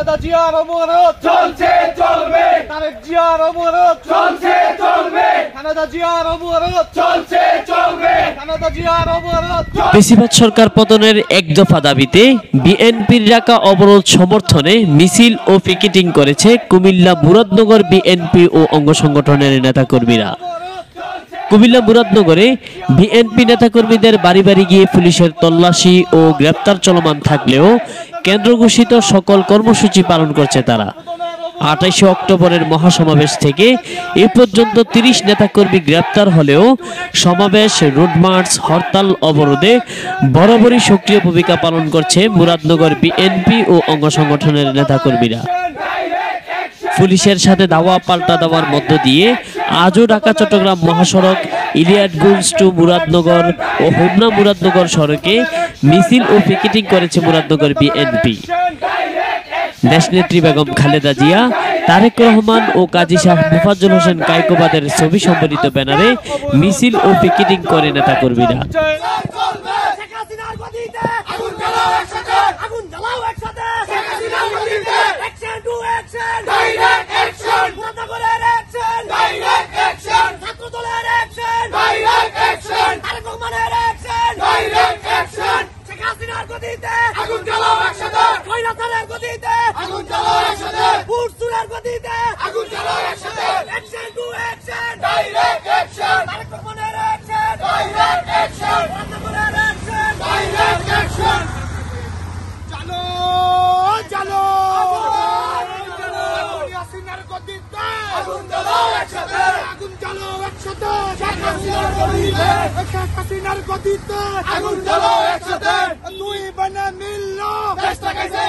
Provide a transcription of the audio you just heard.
খালেদা জিয়ার অবরোধ চলছে চলবে। তারেক জিয়ার অবরোধ চলছে চলবে। খালেদা জিয়ার অবরোধ চলছে চলবে। খালেদা জিয়ার অবরোধ বেশিরভাগ সরকার পতনের এক দফা দাবিতে বিএনপির রাখা অবরোধ সমর্থনে মিছিল ও পিকেটিং করেছে কুমিল্লা মুরাদনগর বিএনপি ও অঙ্গ সংগঠনের নেতাকর্মীরা। কুমিল্লা মুরাদনগরে বিএনপি নেতাকর্মীদের বাড়ি বাড়ি গিয়ে পুলিশের তল্লাশি ও গ্রেপ্তার চলমান থাকলেও কেন্দ্র ঘোষিত সকল কর্মসূচি পালন করছে তারা। আঠাইশে অক্টোবরের মহাসমাবেশ থেকে এ পর্যন্ত তিরিশ নেতাকর্মী গ্রেপ্তার হলেও সমাবেশ, রোড হরতাল, অবরোধে বরাবরই সক্রিয় ভূমিকা পালন করছে মুরাদনগর বিএনপি ও অঙ্গ সংগঠনের নেতাকর্মীরা। পুলিশের সাথে দাওয়া পাল্টা দেওয়ার মধ্য দিয়ে আজও ঢাকা, চট্টগ্রাম মহাসড়ক ইলিয়াটগঞ্জ টু মুরাদনগর ও হোমনা মুরাদনগর সড়কে মিছিল ও পিকেটিং করেছে মুরাদনগর বিএনপি দেশনেত্রী বেগম খালেদা জিয়া, তারেক রহমান ও কাজী শাহ মুফাজ্জল হোসেন কাইকোবাদের ছবি সম্বলিত ব্যানারে মিছিল ও পিকেটিং করে হাসিনার গদিতে আগুন জ্বালাও একসাথে আগুন জ্বালাও একসাথে শেখ হাসিনার গদিতে action to action direct action মুরাদনগরের action direct action ছাত্র দলের অ্যাকশন ডাইরেক্ট অ্যাকশন তারেক রহমানের অ্যাকশন ডাইরেক্ট অ্যাকশন শেখ হাসিনার গদিতে আগুন জ্বালাও একসাথে। কৈলাসের গদিতে আগুন জ্বালাও একসাথে। পুরসুরের গদিতে আগুন জ্বালাও একসাথে। Action to action direct action Tarek রহমানের অ্যাকশন ডাইরেক্ট অ্যাকশন মুরাদনগরের অ্যাকশন ডাইরেক্ট অ্যাকশন চলো চলো ইয়াসিনের গদিতে আগুন জ্বালাও একসাথে। আগুন জ্বালো একসাথে। শেখ হাসিনার গদিতে আগুন জ্বালো একসাথে। দুই বানা মিললো। দেশ লাগাইছে